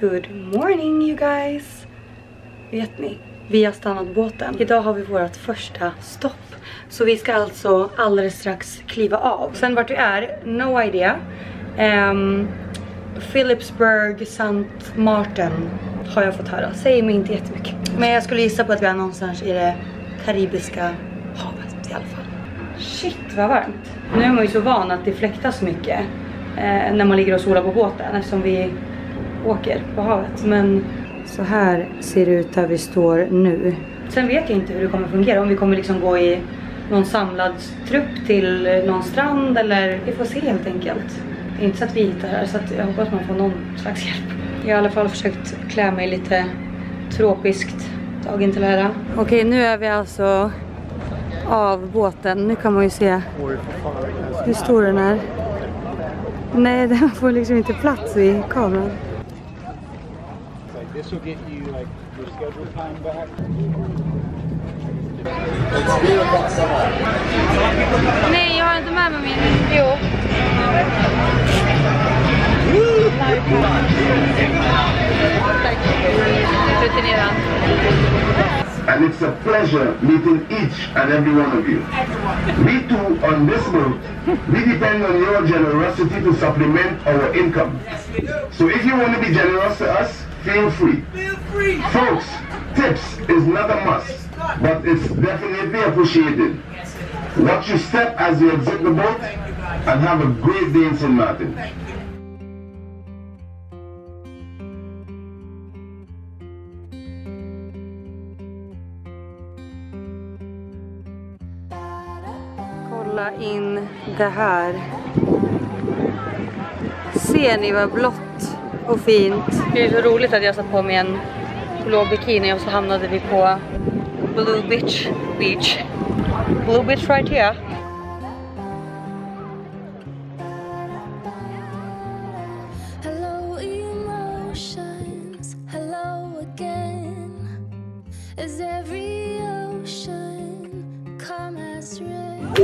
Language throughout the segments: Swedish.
Good morning you guys! Vet ni? Vi har stannat båten. Idag har vi vårt första stopp. Så vi ska alltså alldeles strax kliva av. Sen vart vi är, no idea. Um, Philipsburg, St. Martin har jag fått höra. Säger mig inte jättemycket. Men jag skulle gissa på att vi är någonstans i det karibiska havet i alla fall. Shit vad varmt. Nu är man ju så van att det fläktas mycket eh, när man ligger och solar på båten eftersom vi åker på havet. Men så här ser det ut där vi står nu. Sen vet jag inte hur det kommer fungera. Om vi kommer liksom gå i någon samlad trupp till någon strand eller vi får se helt enkelt. Det är inte så att vi hittar här så jag hoppas man får någon slags hjälp. Jag har i alla fall försökt klä mig lite tropiskt dagen till ära. Okej, nu är vi alltså av båten. Nu kan man ju se hur stor den är. Nej, den får liksom inte plats i kameran. This will get you like your schedule time back. Nej, jag har inte med mig min. Jo. Rutinerad. and it's a pleasure meeting each and every one of you. We too, on this boat, we depend on your generosity to supplement our income. So if you want to be generous to us, feel free. Feel free. Folks, tips is not a must, but it's definitely appreciated. Watch your step as you exit the boat and have a great day in St. Martin. Kolla in det här. Ser ni vad blått och fint? Det är så roligt att jag satt på mig en blå bikini och så hamnade vi på Blue Beach Beach. Blue Beach right here. Hello, emotions. Hello again. As every ocean come as rain.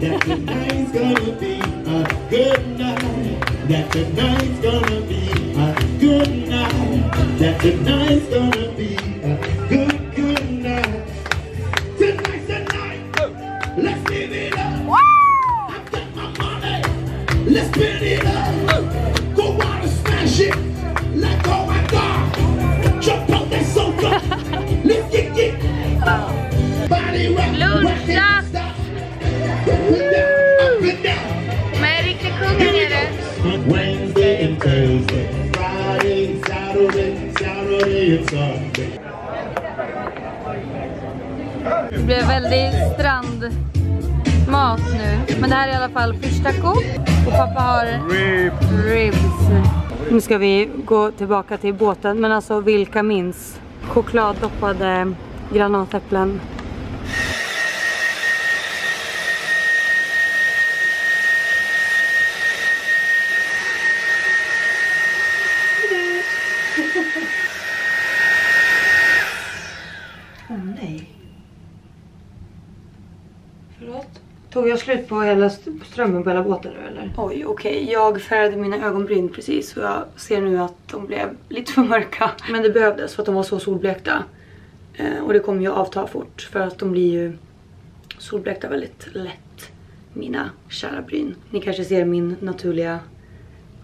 That tonight's gonna be a good night. That tonight's gonna be a good night. That tonight's här är i alla fall fish taco. Och pappa har ribs. Nu ska vi gå tillbaka till båten. Men alltså vilka minns? Chokladdoppade granatäpplen. Åh nej. Förlåt? Tog jag slut på hela st- strömmen på hela båten nu eller? Oj, okej. Jag färgade mina ögonbryn precis och jag ser nu att de blev lite för mörka. Men det behövdes för att de var så solblekta. Eh, och det kommer ju avta fort för att de blir ju solblekta väldigt lätt. Mina kära bryn. Ni kanske ser min naturliga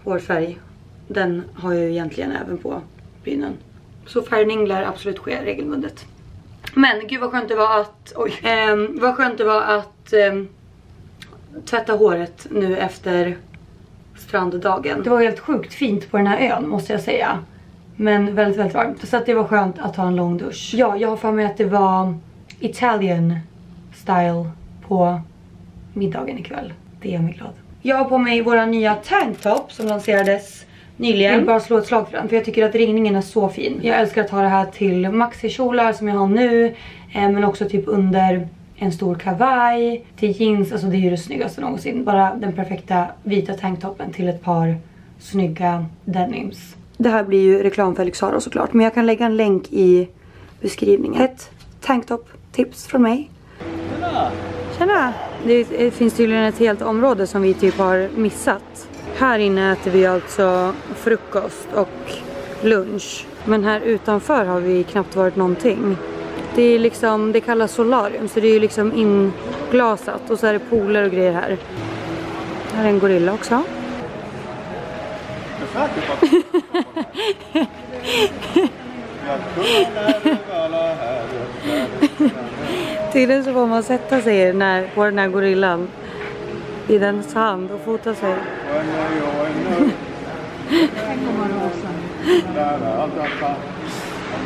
hårfärg. Den har jag ju egentligen även på brynen. Så färgning lär absolut ske regelbundet. Men gud vad skönt det var att, oj, ehm, vad skönt det var att ehm, tvätta håret nu efter stranddagen. Det var helt sjukt fint på den här ön måste jag säga. Men väldigt, väldigt varmt. Så att det var skönt att ta en lång dusch. Ja, jag har för mig att det var Italian style på middagen ikväll. Det gör mig glad. Jag har på mig våra nya tanktop som lanserades nyligen. Jag vill bara slå ett slag för den för jag tycker att ringningen är så fin. Jag älskar att ha det här till maxikjolar som jag har nu. Eh, men också typ under en stor kavaj, till jeans, alltså det är ju det snyggaste någonsin. Bara den perfekta vita tanktoppen till ett par snygga denims. Det här blir ju reklam för Lyxara såklart men jag kan lägga en länk i beskrivningen. Ett tanktop tips från mig. Tjena! Tjena! det finns tydligen ett helt område som vi typ har missat. Här inne äter vi alltså frukost och lunch. Men här utanför har vi knappt varit någonting. Det är liksom, det kallas solarium så det är liksom inglasat och så är det pooler och grejer här. Här är en gorilla också. Tydligen så får man sätta sig här, på den här gorillan i dens hand och fota sig.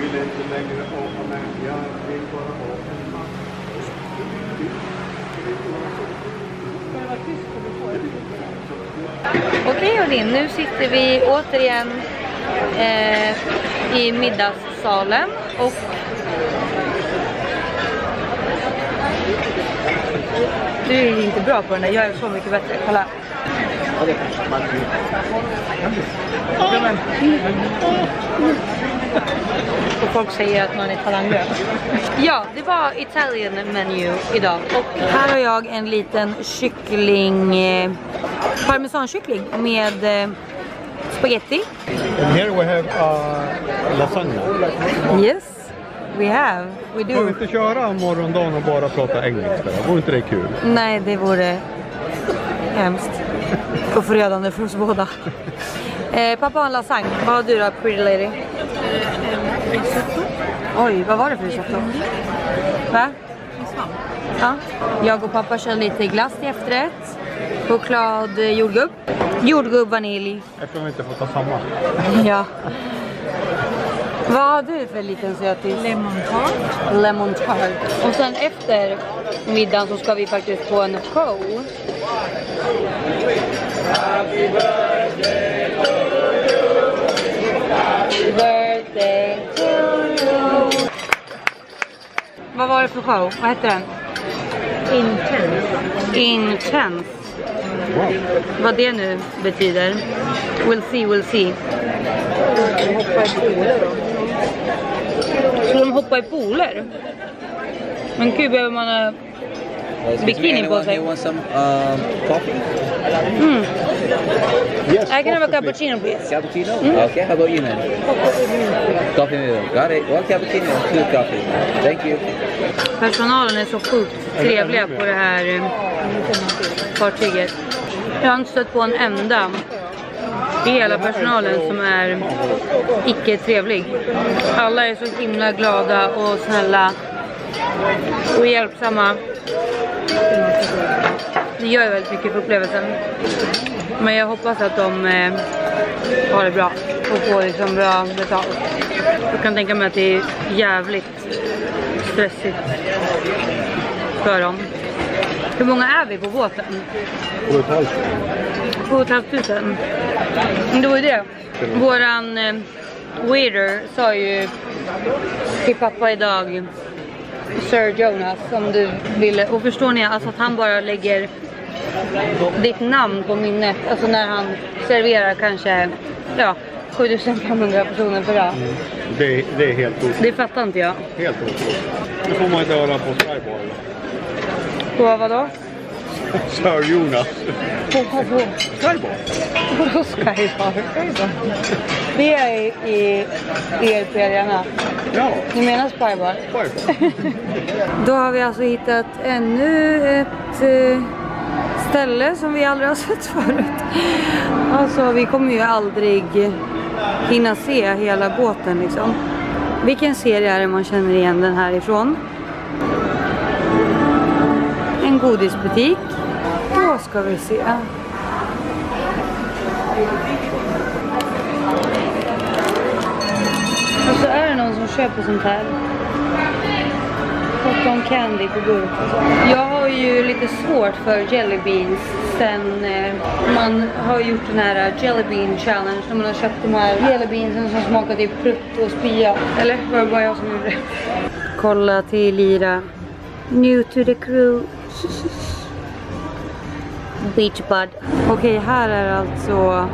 Vill inte längre åka med. Jag vill bara åka. Okej Odin, nu sitter vi återigen eh, i middagssalen och Du är inte bra på den där, jag är så mycket bättre. Kolla. Och folk säger att man är talanglös. Ja, det var Italian menu idag. Och här har jag en liten kyckling, eh, parmesankyckling med eh, spaghetti. And here we have uh, lasagna. Yes, we have. We Får vi do. inte köra morgondagen och bara prata engelska? Vore inte det kul? Nej, det vore hemskt. Och förödande för oss båda. Eh, pappa har en lasagne. Vad har du då, pretty lady? Oj, vad var det för risotto? Va? Ja. Jag och pappa kör lite glass till efterrätt. Choklad eh, jordgubb. Jordgubb vanilj. Eftersom vi inte får ta samma. Ja. Vad har du för liten sötis? Lemon tart. Lemon tart. Och sen efter middagen så ska vi faktiskt på en show. Birthday to you. Vad var det för show? Vad hette den? Intense. Intense. Vad det nu betyder. We'll see, we'll see. Så de hoppar i pooler? Men gud, behöver man bikini på sig? You want some um, coffee? Yes, I can have a cappuccino please. Cappuccino? Okay, how about you, man? Coffee milk. Got it. One cappuccino, two coffee. Thank you. Personalen är så sjukt trevliga på det här eh, fartyget. Jag har inte stött på en enda i hela personalen som är icke trevlig. Alla är så himla glada och snälla och hjälpsamma. Det gör ju väldigt mycket för upplevelsen. Men jag hoppas att de eh, har det bra och får liksom bra betalt. Jag kan tänka mig att det är jävligt stressigt för dem. Hur många är vi på båten? Två och ett. Två och ett halvt tusen. Det var ju det. Våran eh, waiter sa ju till pappa idag Sir Jonas om du ville. Och förstår ni alltså att han bara lägger ditt namn på minnet. Alltså när han serverar kanske ja, 7500 personer per dag. Det, är- det är helt otroligt. Det fattar inte jag. Helt otroligt. Nu får man inte höra på Skybar. På vadå? Sir Jonas. På, på. Skybar? Vadå Skybar? Det är i, i ERP Arena. Ja, Ni menar Spybar? Då har vi alltså hittat ännu ett eh, ställe som vi aldrig har sett förut. Alltså vi kommer ju aldrig hinna se hela båten liksom. Vilken serie är det man känner igen den här ifrån? En godisbutik. Då ska vi se. Är köper sånt här. Cotton candy på burk. Jag har ju lite svårt för jelly beans sen eh, man har gjort den här eh, jelly bean challenge när man har köpt de här jelly beansen som smakar typ prutt och spya. Eller var det bara jag som gjorde det? Kolla till Lira. New to the crew. Beach bud. Okej, här är alltså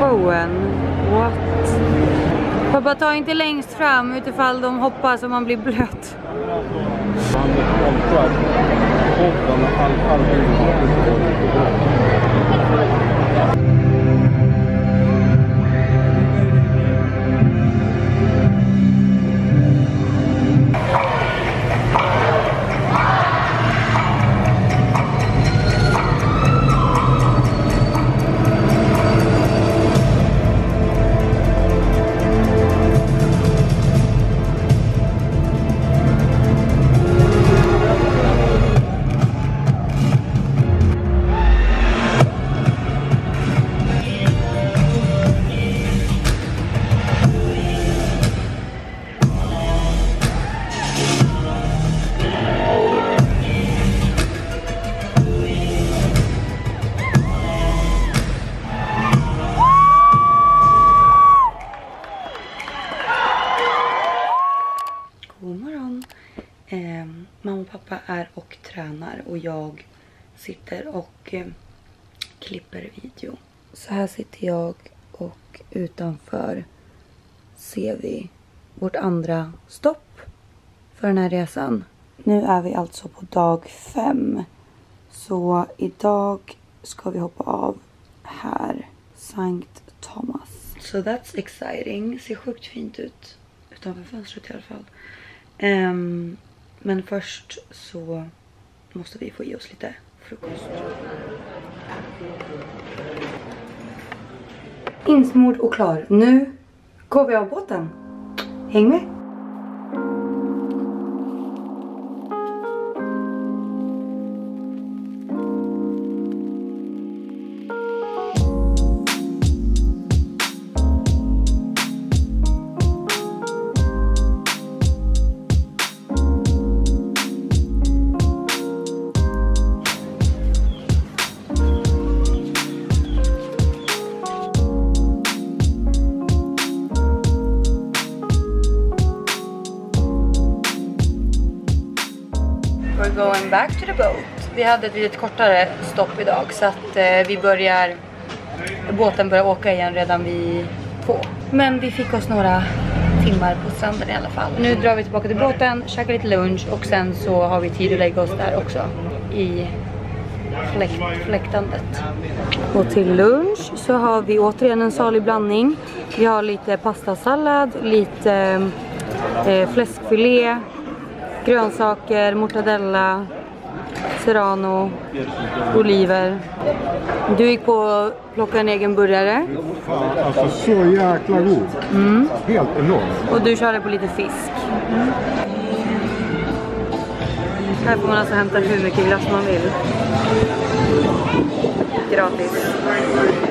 showen. What? Pappa, ta inte längst fram utifall de hoppar så man blir blöt. Han är och jag sitter och eh, klipper video. Så här sitter jag och utanför ser vi vårt andra stopp för den här resan. Nu är vi alltså på dag fem. Så idag ska vi hoppa av här, Sankt Thomas. So that's exciting. Ser sjukt fint ut utanför fönstret i alla fall. Um, men först så måste vi få i oss lite frukost. Insmord och klar. Nu går vi av båten. Häng med! Going back to the boat. Vi hade ett lite kortare stopp idag så att eh, vi börjar båten börjar åka igen redan vid två. Men vi fick oss några timmar på stranden i alla fall. Nu drar vi tillbaka till båten, käkar lite lunch och sen så har vi tid att lägga oss där också i fläkt, fläktandet. Och till lunch så har vi återigen en salig blandning. Vi har lite pastasallad, lite eh, fläskfilé, grönsaker, mortadella, serrano, oliver. Du gick på att plocka en egen burgare. Alltså så jäkla god. Mm. Helt enormt. Och du körde på lite fisk. Mm. Här får man alltså hämta hur mycket glass man vill. Gratis.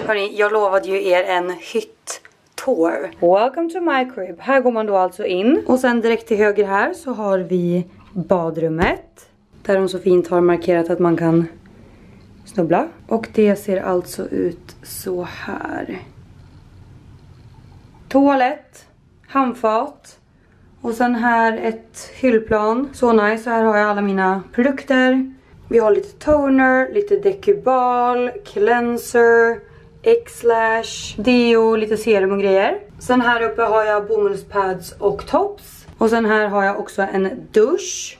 Hörni, jag lovade ju er en hytt tour. Welcome to my crib. Här går man då alltså in. Och sen direkt till höger här så har vi badrummet. Där de så fint har markerat att man kan snubbla. Och det ser alltså ut så här. Toalett, handfat och sen här ett hyllplan. Så nice, så här har jag alla mina produkter. Vi har lite toner, lite dekubal, cleanser, X-lash, deo, lite serum och grejer. Sen här uppe har jag bomullspads och tops. Och sen här har jag också en dusch.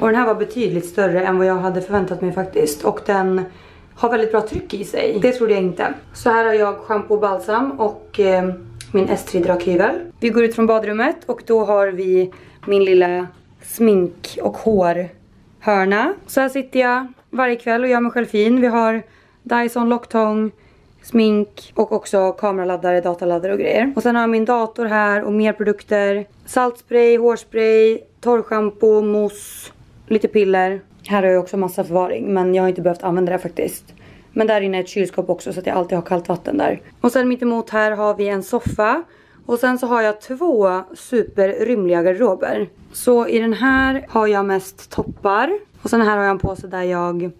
Och den här var betydligt större än vad jag hade förväntat mig faktiskt. Och den har väldigt bra tryck i sig. Det trodde jag inte. Så här har jag shampoo och balsam och eh, min S3 drakhyvel. Vi går ut från badrummet och då har vi min lilla smink och hårhörna. Så här sitter jag varje kväll och gör mig själv fin. Vi har Dyson locktång, smink och också kameraladdare, dataladdare och grejer. Och sen har jag min dator här och mer produkter. Saltspray, hårspray, torrschampo, mousse, lite piller. Här har jag också massa förvaring men jag har inte behövt använda det faktiskt. Men där inne är ett kylskåp också så att jag alltid har kallt vatten där. Och sen mitt emot här har vi en soffa. Och sen så har jag två superrymliga garderober. Så i den här har jag mest toppar. Och sen här har jag en påse där jag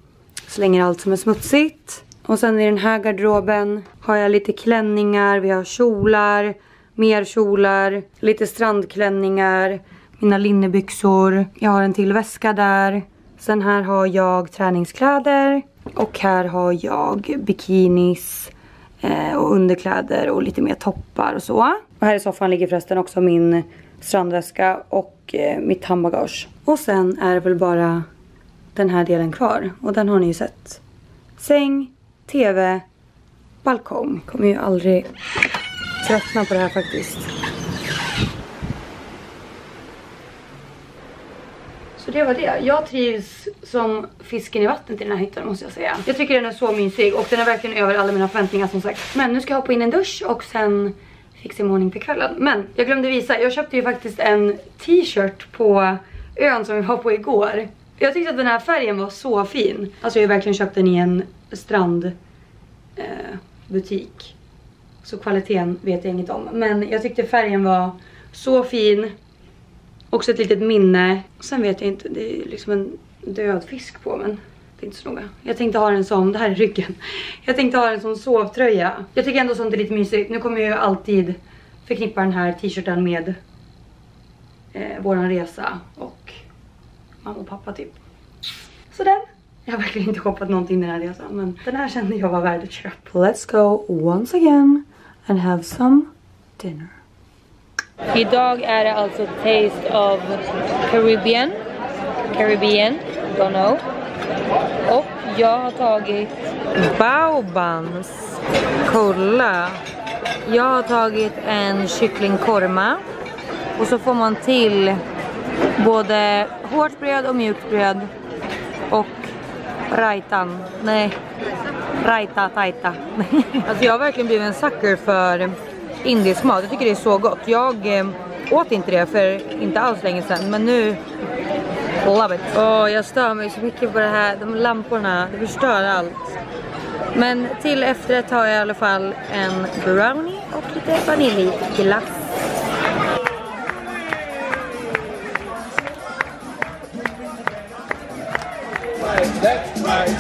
slänger allt som är smutsigt. Och sen i den här garderoben har jag lite klänningar, vi har kjolar, mer kjolar, lite strandklänningar, mina linnebyxor. Jag har en till väska där. Sen här har jag träningskläder och här har jag bikinis eh, och underkläder och lite mer toppar och så. Och här i soffan ligger förresten också min strandväska och eh, mitt handbagage. Och sen är det väl bara den här delen kvar och den har ni ju sett. Säng, tv, balkong. Kommer ju aldrig tröttna på det här faktiskt. Så det var det. Jag trivs som fisken i vattnet i den här hytten måste jag säga. Jag tycker den är så mysig och den är verkligen över alla mina förväntningar som sagt. Men nu ska jag hoppa in en dusch och sen fixa i ordning till kvällen. Men jag glömde visa, jag köpte ju faktiskt en t-shirt på ön som vi var på igår. Jag tyckte att den här färgen var så fin. Alltså jag har verkligen köpt den i en strandbutik. Eh, så kvaliteten vet jag inget om. Men jag tyckte färgen var så fin. Också ett litet minne. Sen vet jag inte, det är liksom en död fisk på men det är inte så noga. Jag tänkte ha den som, det här är ryggen. Jag tänkte ha den som sovtröja. Jag tycker ändå sånt är lite mysigt. Nu kommer jag ju alltid förknippa den här t-shirten med eh, våran resa och mamma och pappa typ. Så den. Jag har verkligen inte shoppat någonting den här resan men den här kände jag var värd ett köp. Let's go once again and have some dinner. Idag är det alltså Taste of Caribbean. Caribbean, don't know. Och jag har tagit Baobans. Kolla! Jag har tagit en kycklingkorma. Och så får man till både hårt bröd och mjukt bröd. Och raitan. Nej, raita, taita. alltså jag har verkligen blivit en sucker för indisk mat. Jag tycker det är så gott. Jag eh, åt inte det för inte alls länge sedan. Men nu Love it. Oh, jag stör mig så mycket på det här. De lamporna, det förstör allt. Men till efterrätt har jag i alla fall en brownie och lite vaniljglass.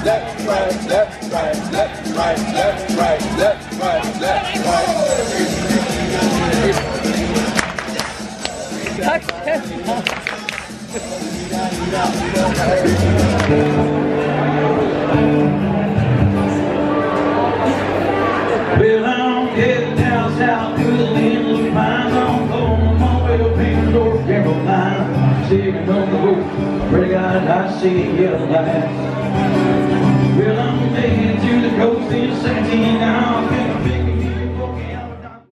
Left, right, left, right, left, right, left, right, left, right, left, right. Tack! Well, I'm heading down south to the Linwood Pines. I'm going my way. Sitting on the boat, pretty God, I see lights. 17 now.